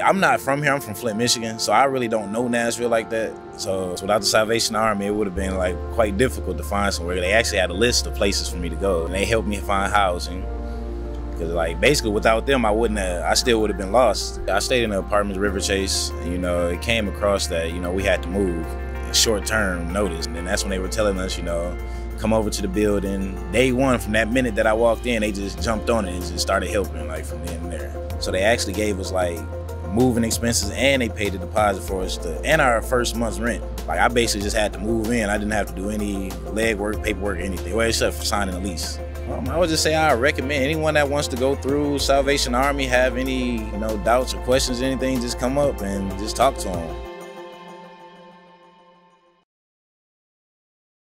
I'm not from here. I'm from Flint, Michigan, so I really don't know Nashville like that. So without the Salvation Army, it would have been like quite difficult to find somewhere. They actually had a list of places for me to go, and they helped me find housing. Cause like basically without them, I wouldn't have. I still would have been lost. I stayed in the apartments River Chase. You know, it came across that you know we had to move, short term notice, and that's when they were telling us, you know, come over to the building. Day one, from that minute that I walked in, they just jumped on it and just started helping, like from then and there. So they actually gave us like moving expenses and they paid the deposit for us to, and our first month's rent. Like I basically just had to move in. I didn't have to do any legwork, paperwork, anything. Well, except for signing a lease. Um, I would just say I recommend anyone that wants to go through Salvation Army, have any you know doubts or questions, anything, just come up and just talk to them.